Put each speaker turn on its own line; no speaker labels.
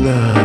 love.